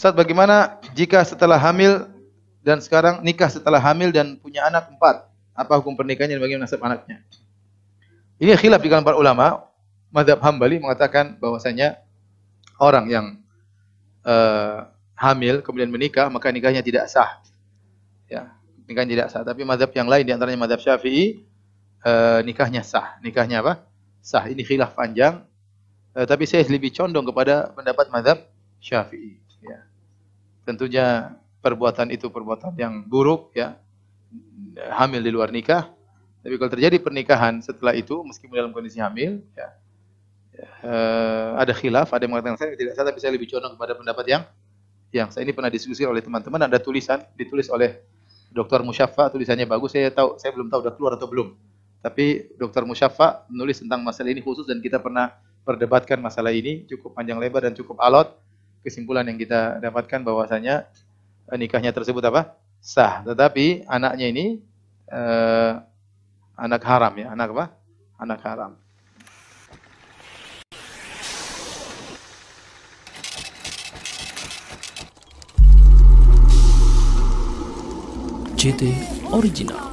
Ustaz bagaimana jika setelah hamil dan sekarang nikah setelah hamil dan punya anak empat? Apa hukum pernikahannya dan bagaimana nasab anaknya? Ini khilaf di kalangan para ulama. Madhab Hambali mengatakan bahwasanya orang yang uh, hamil kemudian menikah maka nikahnya tidak sah. Ya, nikahnya tidak sah. Tapi madhab yang lain di antaranya madhab Syafi'i uh, nikahnya sah. Nikahnya apa? Sah. Ini khilaf panjang. Uh, tapi saya lebih condong kepada pendapat madhab Syafi'i. Ya. Tentunya perbuatan itu perbuatan yang buruk ya. Hamil di luar nikah. Tapi kalau terjadi pernikahan setelah itu meskipun dalam kondisi hamil ya, uh, ada khilaf, ada yang mengatakan saya tidak sah, tapi saya lebih condong kepada pendapat yang yang saya ini pernah diskusi oleh teman-teman, ada tulisan ditulis oleh Dr. Musyafa, tulisannya bagus, saya tahu, saya belum tahu sudah keluar atau belum. Tapi Dr. Musyafa menulis tentang masalah ini khusus dan kita pernah perdebatkan masalah ini cukup panjang lebar dan cukup alot. Kesimpulan yang kita dapatkan bahwasanya eh, nikahnya tersebut apa? sah. Tetapi anaknya ini eh, anak haram ya, anak apa? Anak haram. JT Original